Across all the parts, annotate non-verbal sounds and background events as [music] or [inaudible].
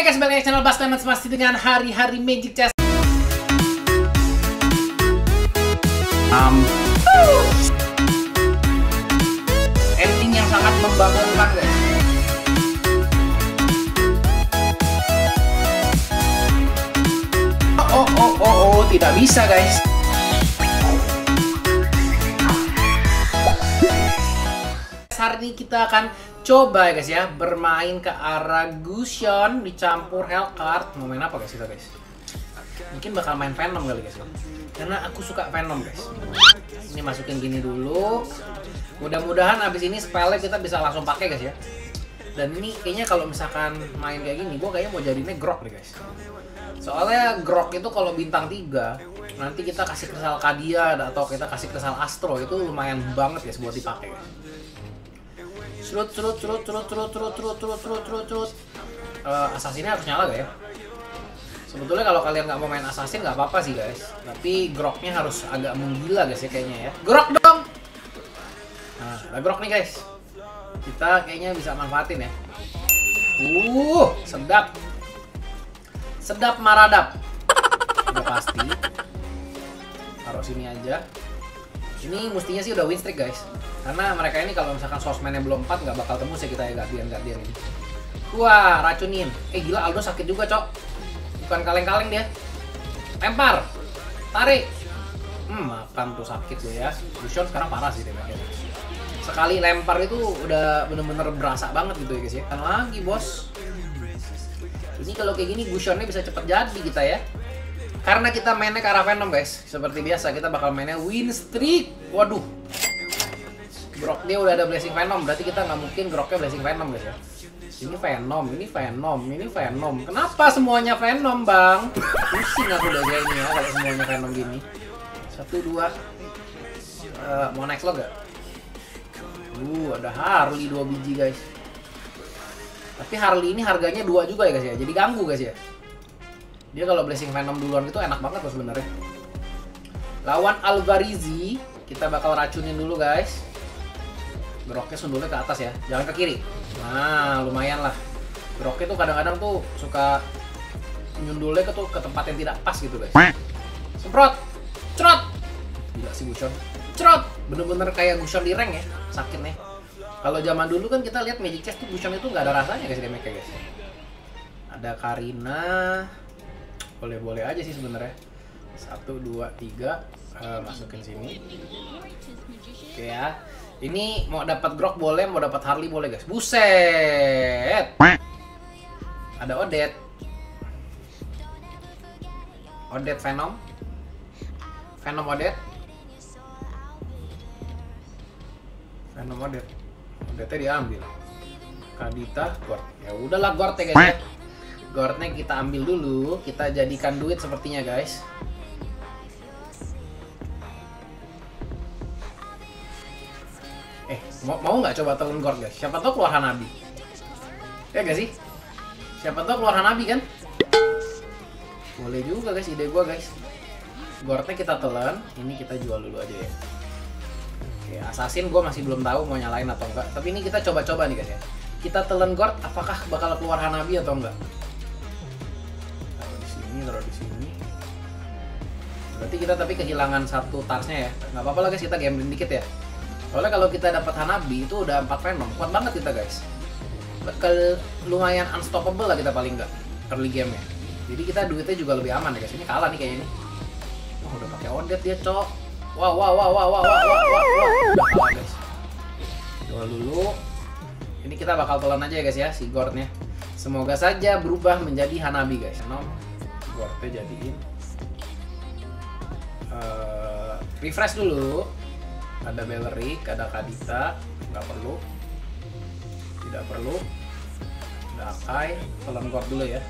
Oke guys, balik lagi channel Bas Diamonds masih dengan hari-hari Magic Chess. Um, ending yang sangat membangunkan guys. Oh, oh, oh, oh, oh, tidak bisa guys. Hari ini kita akan coba ya guys ya bermain ke arah Gusion dicampur Hellcard. Mau main apa guys kita guys? Mungkin bakal main Venom kali guys ya. Karena aku suka Venom guys. Ini masukin gini dulu. Mudah-mudahan abis ini spellnya kita bisa langsung pakai guys ya. Dan ini kayaknya kalau misalkan main kayak gini, gue kayaknya mau jadinya Grok deh guys. Soalnya Grok itu kalau bintang 3 nanti kita kasih kristal Kadia atau kita kasih kristal Astro itu lumayan banget guys buat dipakai guys. Serut serut serut serut serut serut serut serut serut serut serut. Uh, asasinnya harus nyala gak ya? Sebetulnya kalau kalian nggak mau main assassin nggak apa-apa sih guys. Tapi groknya harus agak menggila guys ya kayaknya ya. Grok dong. Nah, ada grok nih guys. Kita kayaknya bisa manfaatin ya. Uh, sedap. Sedap maradap. Udah pasti. Taruh sini aja. Ini mestinya sih udah win streak guys. Karena mereka ini kalau misalkan sosmednya belum 4 nggak bakal tembus ya kita ya guardian-guardian ini. Wah, racunin. Eh gila Aldo sakit juga, Cok. Bukan kaleng-kaleng dia. Lempar. Tarik. Hmm, makan tuh sakit lo ya. Lucian sekarang parah sih makanya. Sekali lempar itu udah bener-bener berasa banget gitu ya guys ya. Kan lagi, Bos. Ini kalau kayak gini Gusionnya bisa cepet jadi kita ya. Karena kita mainnya ke arah Venom guys. Seperti biasa kita bakal mainnya win streak. Waduh. Grok dia udah ada Blessing Venom, berarti kita nggak mungkin Groknya Blessing Venom guys ya. Ini Venom, ini Venom, ini Venom. Kenapa semuanya Venom bang? Pusing aku udah kayak ini ya kalau semuanya Venom gini. Satu dua. Uh, mau next log gak? Uh, ada Harley dua biji guys. Tapi Harley ini harganya dua juga ya guys ya, jadi ganggu guys ya. Dia kalau Blessing Venom duluan itu enak banget tuh sebenarnya. Lawan Alvarizi, kita bakal racunin dulu guys. Groknya sundulnya ke atas ya, jangan ke kiri. Nah, lumayan lah. Groknya tuh kadang-kadang tuh suka nyundulnya ke tuh ke tempat yang tidak pas gitu guys. Semprot, cerot. Gila sih Gushon. Cerot, bener-bener kayak Gushon di rank ya, sakit nih. Kalau zaman dulu kan kita lihat Magic Chess tuh Gushon itu nggak ada rasanya guys di damage guys. Ada Karina, boleh-boleh aja sih sebenarnya. Satu, dua, tiga, uh, masukin sini. Oke ya. Ini mau dapat grok boleh, mau dapat Harley boleh guys. Buset. Ada Odet. Odet Venom. Venom Odet. Venom Odet. Odetnya diambil. Kadita Gord. Ya udahlah Gord ya guys ya. Gordnya kita ambil dulu, kita jadikan duit sepertinya guys. Eh, mau mau nggak coba telan Gord guys? Siapa tahu keluar Hanabi. Ya gak sih? Siapa tahu keluar Hanabi kan? Boleh juga guys, ide gua guys. Gordnya kita telan, ini kita jual dulu aja ya. Oke, assassin gua masih belum tahu mau nyalain atau enggak. Tapi ini kita coba-coba nih guys ya. Kita telan Gord, apakah bakal keluar Hanabi atau enggak? Sini, taruh di sini. Berarti kita tapi kehilangan satu tarsnya ya. Nggak apa-apa lah guys, kita gambling dikit ya. Soalnya kalau kita dapat Hanabi itu udah 4 Venom, kuat banget kita guys. Bakal lumayan unstoppable lah kita paling nggak early game ya. Jadi kita duitnya juga lebih aman ya guys. Ini kalah nih kayaknya ini. Wah udah pakai Odet dia cok. Wow wow wow wow wow wow wow wow. Udah kalah guys. Jual dulu. Ini kita bakal telan aja ya guys ya si Gordnya. Semoga saja berubah menjadi Hanabi guys. Gordnya jadiin. Uh, refresh dulu ada Beleric, ada Kadita, nggak perlu, tidak perlu, ada Akai, telan guard dulu ya.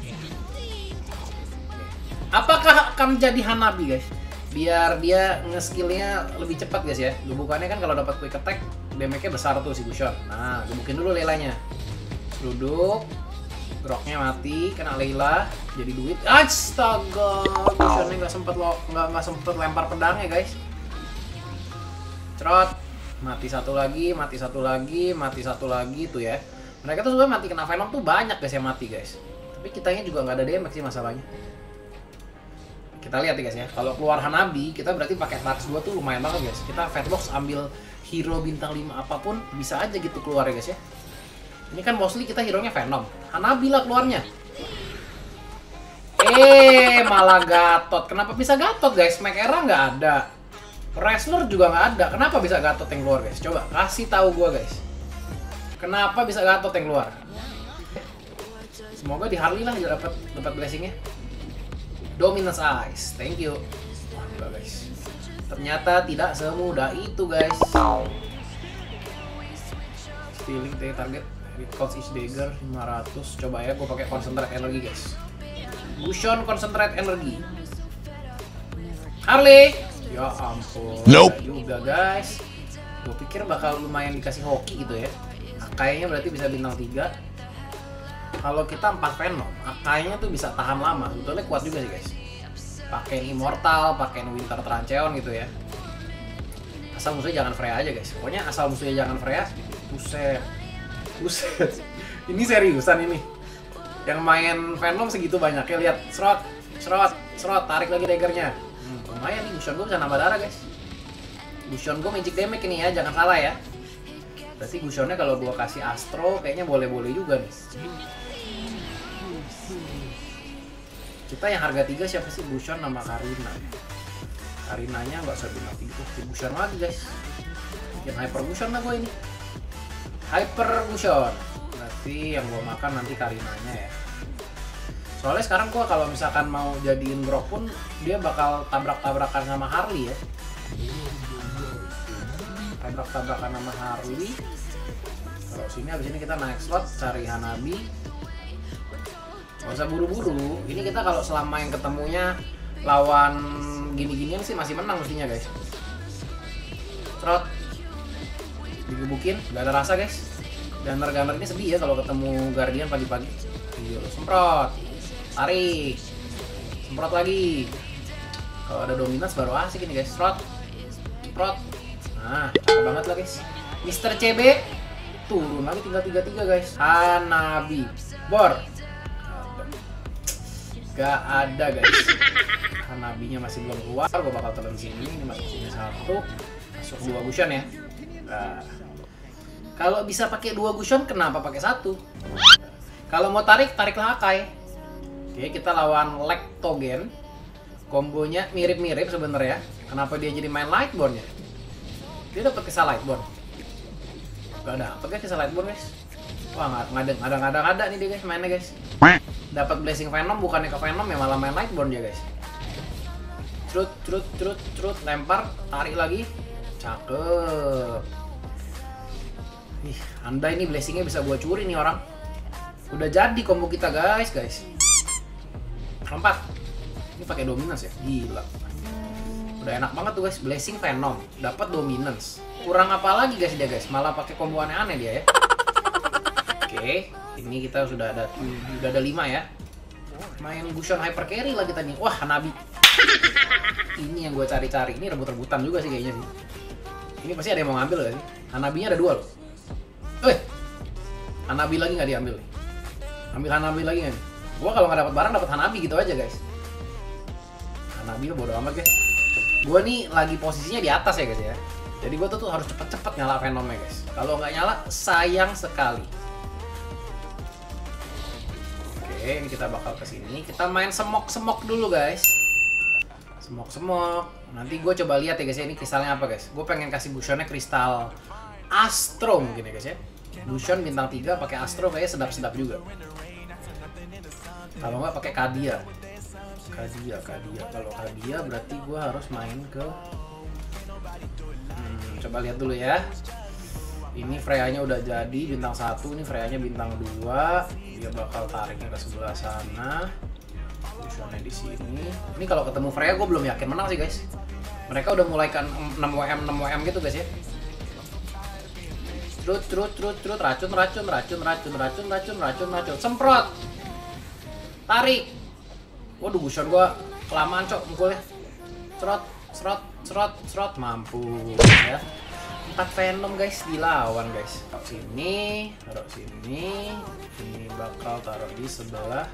Apakah akan jadi Hanabi guys? Biar dia nge-skillnya lebih cepat guys ya. Gebukannya kan kalau dapat quick attack, damage-nya besar tuh si Gushon. Nah, gebukin dulu Leilanya. Duduk, groknya mati, kena Leila, jadi duit. Astaga, Gushonnya nggak sempet lo, nggak nggak sempet lempar pedangnya guys cerot mati satu lagi mati satu lagi mati satu lagi tuh ya mereka tuh sebenarnya mati kena venom tuh banyak guys yang mati guys Tapi kitanya juga nggak ada damage sih masalahnya. Kita lihat ya guys ya. Kalau keluar Hanabi, kita berarti pakai Tax 2 tuh lumayan banget guys. Kita Fatbox ambil hero bintang 5 apa pun bisa aja gitu keluar ya guys ya. Ini kan mostly kita hero-nya Venom. Hanabi lah keluarnya. Eh, malah Gatot. Kenapa bisa Gatot guys? Mac Era nggak ada. Wrestler juga nggak ada. Kenapa bisa Gatot yang keluar guys? Coba kasih tahu gua guys. Kenapa bisa Gatot yang keluar? Semoga di Harley lah dapat dapat blessingnya. Dominance Eyes, thank you. Wah, guys. Ternyata tidak semudah itu guys. Stealing target Recalls each dagger 500 Coba ya, gue pakai concentrate energi guys. Gushon concentrate energi. Harley! Ya ampun. Nope. Juga guys. Gue pikir bakal lumayan dikasih hoki gitu ya. Akainya berarti bisa bintang 3 Kalau kita 4 Venom Akainya tuh bisa tahan lama. Sebetulnya kuat juga sih guys. Pakein Immortal, pakein Winter Trancheon gitu ya. Asal musuhnya jangan Freya aja guys. Pokoknya asal musuhnya jangan Freya Buset Buset. Ini seriusan ini. Yang main Venom segitu banyaknya lihat serot serot serot tarik lagi daggernya. Hmm, lumayan nih Gusion gue bisa nambah darah guys. Gusion gue magic damage ini ya jangan salah ya. Berarti Gusionnya kalau gue kasih Astro kayaknya boleh-boleh juga nih. Kita yang harga tiga siapa sih? Gusion nama Karina. Karinanya nggak usah bilang tuh Gusion lagi guys. Yang Hyper Gusion lah gue ini Hyper Gusion berarti yang gue makan nanti Karinanya ya. Soalnya sekarang gue kalau misalkan mau jadiin Brock pun dia bakal tabrak-tabrakan sama Harley ya. Tabrak-tabrakan sama Harley. Kalau sini abis ini kita naik slot cari Hanabi. Gak usah buru-buru. Ini kita kalau selama yang ketemunya lawan gini-ginian sih masih menang mestinya guys. Trot digebukin gak ada rasa guys. Gunner-gunner ini sedih ya kalau ketemu Guardian pagi-pagi. Iya, semprot. Tarik. Semprot lagi. Kalau ada dominance baru asik ini guys. Semprot. Semprot. Nah, cakep banget lah guys. Mister CB Turun lagi tinggal 3-3 guys. Hanabi. Bor. Gak ada guys. Hanabinya masih belum keluar. Gue bakal telan sini. Ini masuk sini satu. Masuk dua Gusion ya Nah, kalau bisa pakai dua Gusion, kenapa pakai satu? Kalau mau tarik, tariklah Akai. Oke, kita lawan Lektogen. Kombonya mirip-mirip sebenarnya. Kenapa dia jadi main Lightborn ya? Dia dapat kisah Lightborn. Gak dapet guys kisah Lightborn guys. Wah, nggak nggak ada nggak ada nggak ada nih dia guys mainnya guys. Dapat blessing Venom bukannya ke Venom ya malah main Lightborn dia guys. Trut trut trut trut lempar, tarik lagi. Cakep. Ih, anda ini blessingnya bisa gua curi nih orang. Udah jadi combo kita guys, guys. Empat. Ini pakai dominance ya? Gila. Udah enak banget tuh guys, blessing Venom, dapat dominance. Kurang apa lagi guys dia guys? Malah pakai combo aneh-aneh dia ya. Oke, ini kita sudah ada udah ada 5 ya. Main Gusion Hyper Carry lagi tadi. Wah, Hanabi. Ini yang gue cari-cari. Ini rebut-rebutan juga sih kayaknya sih. Ini pasti ada yang mau ngambil gak sih? Hanabinya ada dua loh. Hanabi lagi nggak diambil nih? Ambil Hanabi lagi nggak? Gua kalau nggak dapat barang dapat Hanabi gitu aja guys. Hanabi lo bodo amat guys. Gua nih lagi posisinya di atas ya guys ya. Jadi gua tuh, tuh harus cepet-cepet nyala Venomnya guys. Kalau nggak nyala sayang sekali. Oke, ini kita bakal ke sini. Kita main semok-semok dulu guys. Semok-semok. Nanti gue coba lihat ya guys ya ini kristalnya apa guys. Gue pengen kasih busionnya kristal Astro mungkin ya guys ya. Busion bintang 3 pakai Astro kayaknya sedap-sedap juga. Kalau nggak pakai Kadia. Kadia, Kadia. Kalau Kadia berarti gua harus main ke hmm, coba lihat dulu ya. Ini Freya-nya udah jadi bintang 1, ini Freya-nya bintang 2. Dia bakal tariknya ke sebelah sana. Busionnya di sini. Ini kalau ketemu Freya gue belum yakin menang sih guys. Mereka udah mulai kan 6 WM 6 WM gitu guys ya trut trut trut trut racun racun racun racun racun racun racun racun. Semprot. Tarik. Waduh gusion gua kelamaan cok mukulnya. Serot serot serot serot. Mampu ya. Empat venom guys. Dilawan guys. Taruh sini taruh sini. Ini bakal taruh di sebelah.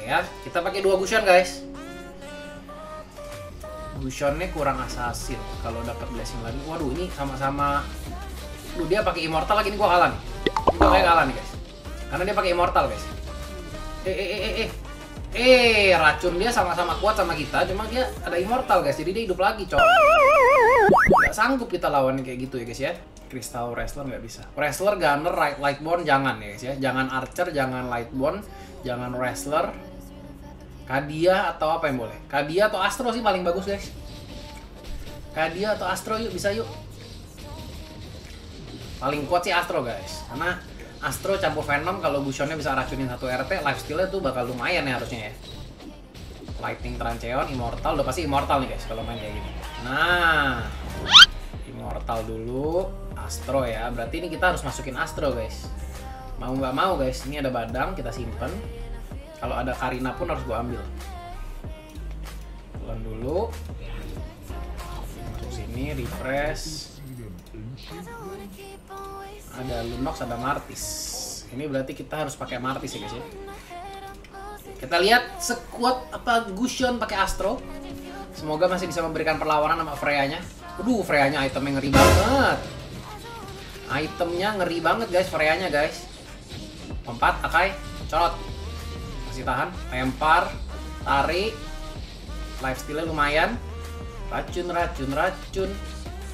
Ya. Kita pakai dua Gusion guys. Gusionnya kurang assassin. Kalau dapat blessing lagi, waduh ini sama-sama. Duh dia pakai immortal lagi ini gua kalah nih. Ini gua kayak kalah nih guys. Karena dia pakai immortal guys. Eh eh eh eh eh. Eh, racun dia sama-sama kuat sama kita, cuma dia ada immortal guys, jadi dia hidup lagi, cok. Gak sanggup kita lawan kayak gitu ya guys ya. Crystal Wrestler nggak bisa. Wrestler, Gunner, Light Lightborn jangan ya guys ya. Jangan Archer, jangan Lightborn, jangan Wrestler. Kadia atau apa yang boleh? Kadia atau Astro sih paling bagus guys. Kadia atau Astro yuk bisa yuk. Paling kuat sih Astro guys, karena Astro campur Venom kalau Gusionnya bisa racunin satu RT, lifesteal-nya tuh bakal lumayan ya harusnya ya. Lightning Tranceon, Immortal, udah pasti Immortal nih guys kalau main kayak gini. Nah, Immortal dulu, Astro ya. Berarti ini kita harus masukin Astro guys. Mau nggak mau guys, ini ada Badang kita simpen. Kalau ada Karina pun harus gua ambil. Telan dulu. Masuk sini, refresh ada Lunox, ada Martis. Ini berarti kita harus pakai Martis ya guys ya. Kita lihat sekuat apa Gusion pakai Astro. Semoga masih bisa memberikan perlawanan sama Freya-nya. Aduh, Freya-nya itemnya ngeri banget. Itemnya ngeri banget guys, Freya-nya guys. Empat, Akai, corot. Masih tahan, lempar, tarik. Lifesteal-nya lumayan. Racun, racun, racun.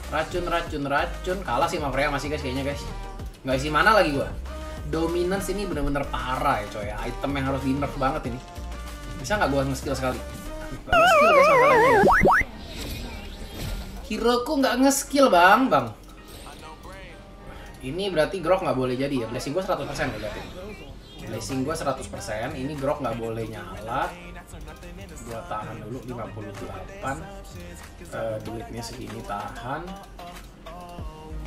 Racun, racun, racun. Kalah sih sama Freya masih guys kayaknya guys. Nggak isi mana lagi gua. Dominance ini bener-bener parah ya coy. Item yang harus di nerf banget ini. Bisa nggak gua nge-skill sekali? Nge-skill guys masalahnya. Heroku nggak nge-skill bang, bang. Ini berarti grok nggak boleh jadi ya. Blessing gua 100% ya berarti. Blessing gua 100%. Ini grok nggak boleh nyala. Gua tahan dulu 58. Uh, duitnya segini tahan.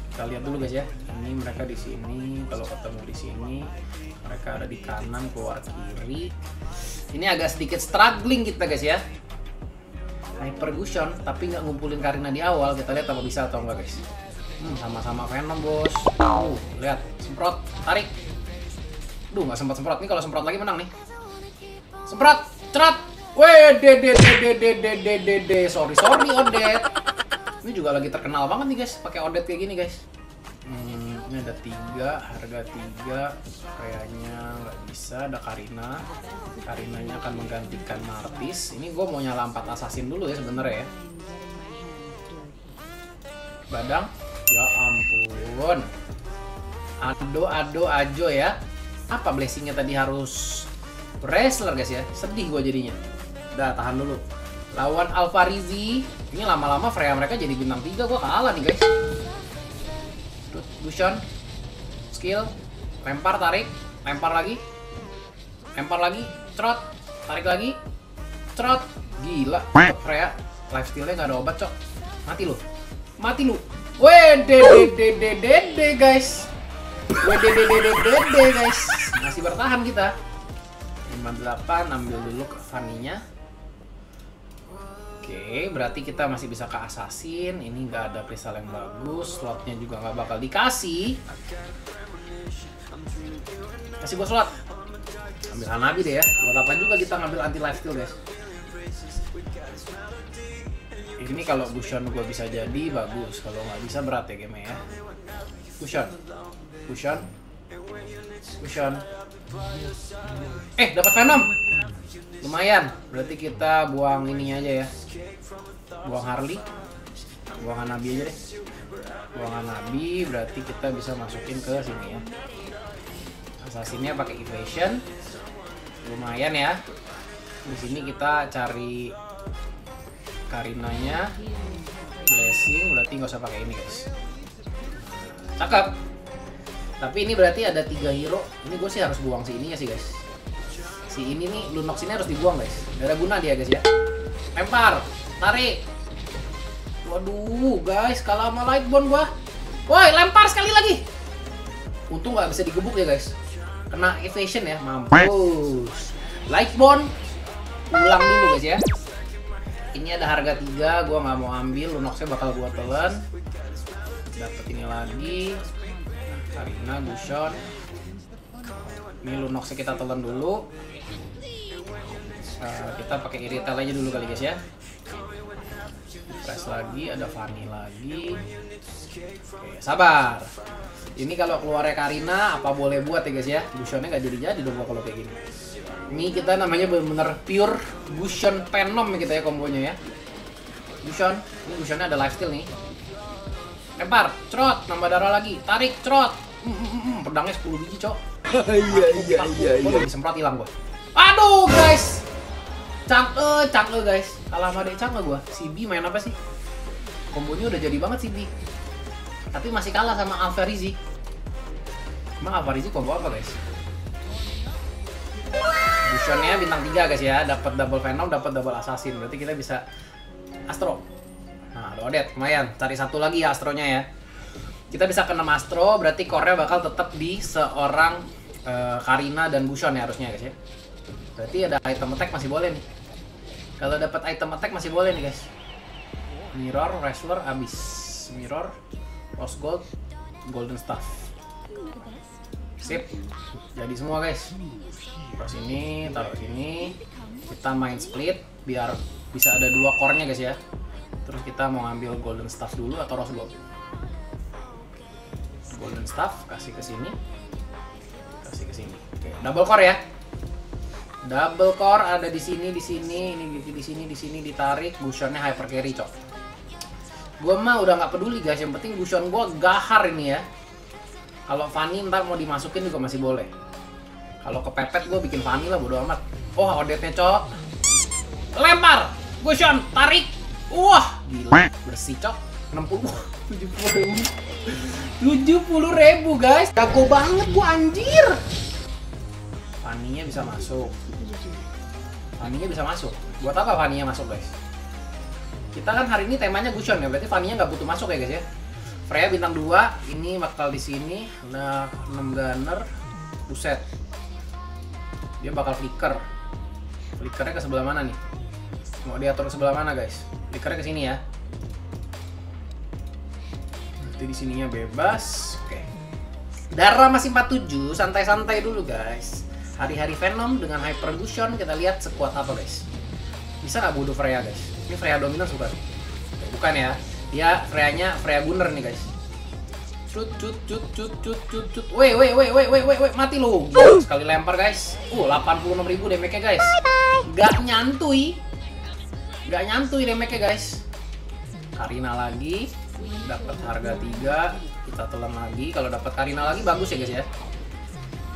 Kita lihat dulu guys ya. Ini mereka di sini kalau ketemu di sini mereka ada di kanan keluar kiri. Ini agak sedikit struggling kita guys ya. Hypergusion tapi nggak ngumpulin Karina di awal. Kita lihat apa bisa atau enggak guys. Hmm, sama-sama Venom bos. Uh, lihat semprot tarik duh nggak semprot semprot nih kalau semprot lagi menang nih semprot cerat Weh, de de de de de de de sorry sorry Odet. Ini juga lagi terkenal banget nih guys, pakai Odet kayak gini guys. Hmm, ini ada tiga, harga tiga, kayaknya nggak bisa. Ada Karina, Karinanya akan menggantikan Martis. Ini gue mau nyala empat assassin dulu ya sebenarnya ya. Badang, ya ampun. Ado, ado, ajo ya. Apa blessingnya tadi harus wrestler guys ya? Sedih gue jadinya. Udah tahan dulu. Lawan Alfarizi. Ini lama-lama Freya mereka jadi bintang 3 gua kalah nih guys. Gusion. Skill. Lempar tarik, lempar lagi. Lempar lagi, trot. Tarik lagi. Trot. Gila, Freya. Lifesteal-nya nggak ada obat, Cok. Mati lu. Mati lu. Wede de de de de de guys. De guys. Masih bertahan kita. 58 ambil dulu ke Fanny-nya. Oke, berarti kita masih bisa ke assassin. Ini nggak ada kristal yang bagus, slotnya juga nggak bakal dikasih. Kasih gua slot. Ambil Hanabi deh ya. Buat apa juga kita ngambil anti life steal guys. Ini kalau Gusion gua bisa jadi bagus. Kalau nggak bisa berat ya game ya. Gusion, Gusion, Gusion. Eh, dapat Venom. Lumayan. Berarti kita buang ininya aja ya. Buang Harley. Buang Hanabi aja deh. Buang Hanabi berarti kita bisa masukin ke sini ya. Assassinnya pakai evasion. Lumayan ya. Di sini kita cari Karinanya. Blessing berarti nggak usah pakai ini guys. Cakep. Tapi ini berarti ada tiga hero. Ini gue sih harus buang si ininya sih guys. Si ini nih Lunox ini harus dibuang guys. Gak ada guna dia guys ya. Lempar, tarik. Waduh guys, kalah sama Lightbone gua. Woi, lempar sekali lagi. Untung nggak bisa digebuk ya guys. Kena evasion ya, mampus. Lightbone, ulang dulu guys ya. Ini ada harga tiga, gua nggak mau ambil. Lunoxnya bakal gua telan. Dapat ini lagi. Karina, Gushon. Ini Lunoxnya kita telan dulu. Uh, kita pakai irital aja dulu kali guys ya. Press lagi, ada Fanny lagi. Oke, sabar. Ini kalau keluarnya Karina, apa boleh buat ya guys ya? Gusionnya nggak jadi-jadi dong kalau kayak gini. Ini kita namanya bener-bener pure Gusion Venom ya kita ya kombonya ya. Gusion, ini Gusionnya ada lifesteal nih. Lempar, cerot, nambah darah lagi. Tarik, cerot. Mm, mm, mm, pedangnya 10 biji, cok. [laughs] Iya iya iya iya. Disemprot hilang gua. Aduh, guys. Cang eh cang eh guys. Kalah sama Dek Cang gua. Si B main apa sih? Kombonya udah jadi banget si B. Tapi masih kalah sama Alvarizi. Emang Alvarizi combo apa, guys? Fusionnya bintang 3 guys ya, dapat double Venom, dapat double Assassin. Berarti kita bisa Astro. Nah, ada lumayan. Cari satu lagi ya Astronya ya. Kita bisa kena Astro, berarti core-nya bakal tetap di seorang uh, Karina dan Bushon ya harusnya guys ya. Berarti ada item attack masih boleh nih. Kalau dapat item attack masih boleh nih guys. Mirror, Wrestler, abis. Mirror, Rose Gold, Golden Staff. Sip. Jadi semua guys. Taruh sini, taruh sini. Kita main split biar bisa ada dua core-nya guys ya. Terus kita mau ngambil Golden Staff dulu atau Rose Gold. Golden Staff kasih ke sini. Kasih ke sini. Oke, double core ya. Double core ada di sini, di sini, ini di, di sini, di sini ditarik, Gusionnya hyper carry, cok. Gua mah udah nggak peduli guys, yang penting Gusion gua gahar ini ya. Kalau Fanny ntar mau dimasukin juga masih boleh. Kalau kepepet gue bikin Fanny lah bodo amat. Oh, odetnya cok. Lempar, Gusion tarik. Wah, gila, bersih cok. 60 70 ribu 70 ribu guys jago banget gua anjir Fanny-nya bisa masuk Fanny-nya bisa masuk. Buat apa Fanny-nya masuk, guys? Kita kan hari ini temanya Gusion ya, berarti Fanny-nya nggak butuh masuk ya, guys ya. Freya bintang 2, ini bakal di sini. Nah, 6 gunner. Buset. Dia bakal flicker. Flickernya ke sebelah mana nih? Mau diatur ke sebelah mana, guys? Flickernya ke sini ya. Berarti di sininya bebas. Oke. Darah masih 47, santai-santai dulu, guys. Hari-hari Venom dengan Hyper Gusion kita lihat sekuat apa guys. Bisa nggak bodoh Freya guys? Ini Freya dominan bukan? Bukan ya. Ya Freya-nya Freya Gunner nih guys. Cut cut cut cut cut cut cut. Weh weh weh weh weh weh mati Gila, sekali lempar guys. Uh 86 ribu damage-nya guys. Gak nyantui gak nyantui damage-nya guys. Karina lagi dapat harga 3 kita telan lagi. Kalau dapat Karina lagi bagus ya guys ya.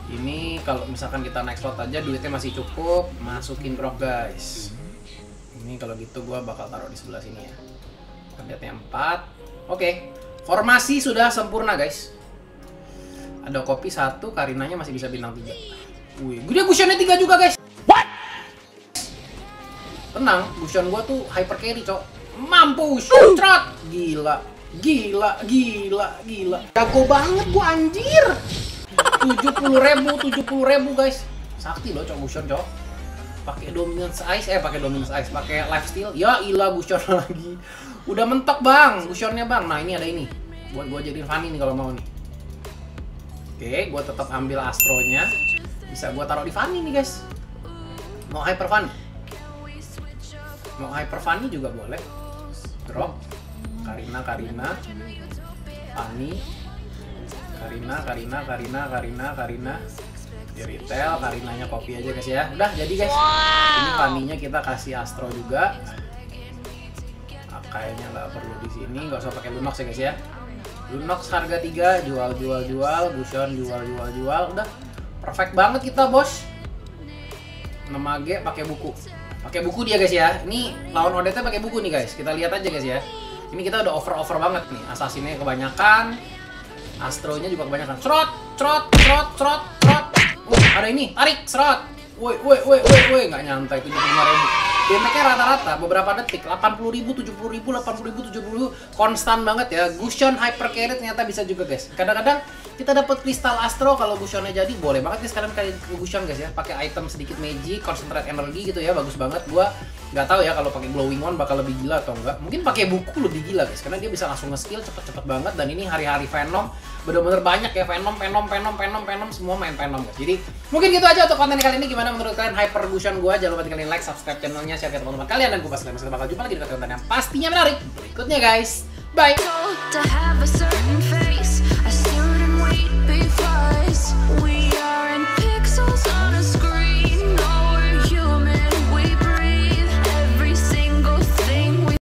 Ini kalau misalkan kita naik slot aja duitnya masih cukup masukin grok guys. Ini kalau gitu gua bakal taruh di sebelah sini ya. Kadetnya 4 oke formasi sudah sempurna guys. Ada kopi satu Karinanya masih bisa bintang 3 wih dia Gusionnya 3 juga guys. What tenang Gusion gua tuh hyper carry cok. Mampus trot gila gila gila gila. Jago banget gua anjir! tujuh puluh ribu tujuh puluh ribu guys. Sakti loh cok Gusion cok. Pakai dominance ice eh pakai dominance ice pakai lifesteal. Ya ilah Gusion [laughs] lagi. Udah mentok bang Gusionnya bang. Nah ini ada ini. Buat gua jadiin Fanny nih kalau mau nih. Oke gua tetap ambil astronya. Bisa gua taruh di Fanny nih guys. Mau hyper Fanny mau hyper Fanny juga boleh drop Karina Karina Fanny Karina, Karina, Karina, Karina, Karina di retail, Karinanya kopi aja guys ya. Udah jadi guys. Ini Fanny-nya kita kasih Astro juga. Kayaknya nggak perlu di sini, nggak usah pakai Lunox ya guys ya. Lunox harga 3, jual jual jual, Gusion jual jual jual, udah perfect banget kita bos. 6G pakai buku. Pakai buku dia guys ya. Ini lawan Odette pakai buku nih guys. Kita lihat aja guys ya. Ini kita udah over-over banget nih. Assassinnya kebanyakan, Astronya juga kebanyakan. Serot, serot, serot, serot, serot. Uh, ada ini, tarik, serot. Woi, woi, woi, woi, woi, nggak nyantai tujuh puluh ribu. Damage-nya rata-rata beberapa detik 80 ribu, 70 ribu, 80 ribu, 70 ribu konstan banget ya. Gusion Hyper Carry ternyata bisa juga guys. Kadang-kadang kita dapat kristal astro kalau Gusionnya jadi boleh banget nih sekalian kayak Gusion guys ya. Pakai item sedikit magic concentrate energi gitu ya bagus banget. Gua nggak tahu ya kalau pakai glowing one bakal lebih gila atau enggak mungkin pakai buku lebih gila guys karena dia bisa langsung nge-skill cepet-cepet banget. Dan ini hari-hari Venom bener-bener banyak ya. Venom, Venom, Venom, Venom, Venom semua main Venom guys. Jadi mungkin gitu aja untuk konten kali ini. Gimana menurut kalian Hyper Gusion gua? Jangan lupa tinggalin like, subscribe channelnya, share ke teman-teman kalian dan gue pasti masih bakal jumpa lagi di konten yang pastinya menarik berikutnya guys. Bye.